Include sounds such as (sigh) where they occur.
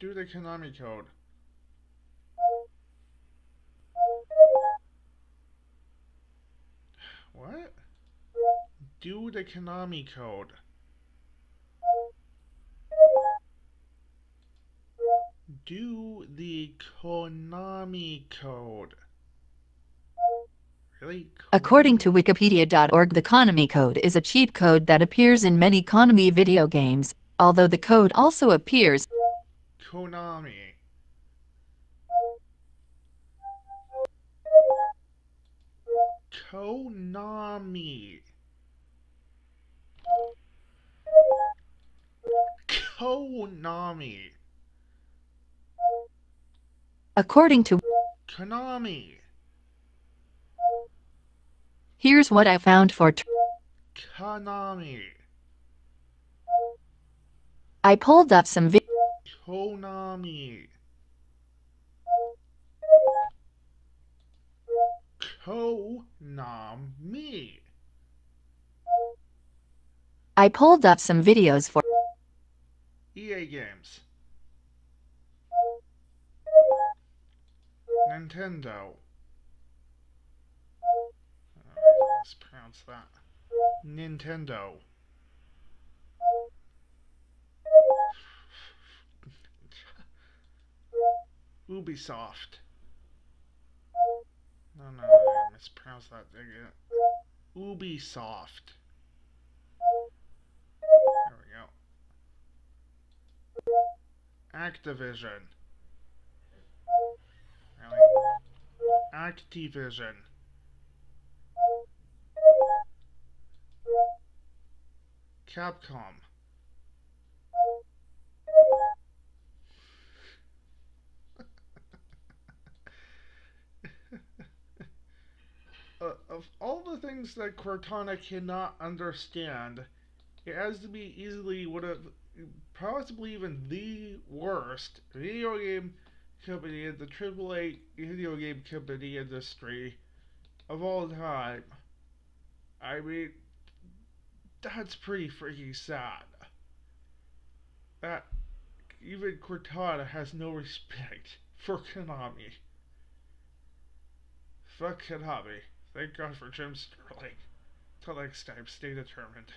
Do the Konami code. What? Do the Konami code. Do the Konami code. Really? According to Wikipedia.org, the Konami code is a cheat code that appears in many Konami video games, although the code also appears Konami. Konami. Konami. according to Konami. Here's what I found for Konami. I pulled up some vi- Konami. Konami. I pulled up some videos for EA games. Nintendo. Oh, let's pronounce that. Nintendo. Ubisoft. No, no, I mispronounced that again. Ubisoft. There we go. Activision. Really? Activision. Capcom. Uh, of all the things that Cortana cannot understand, it has to be easily one of, possibly even the worst video game company in the AAA video game company industry of all time. I mean, that's pretty freaking sad. That even Cortana has no respect (laughs) for Konami. Fuck Konami. Thank God for Jim Sterling. Till next time, stay determined.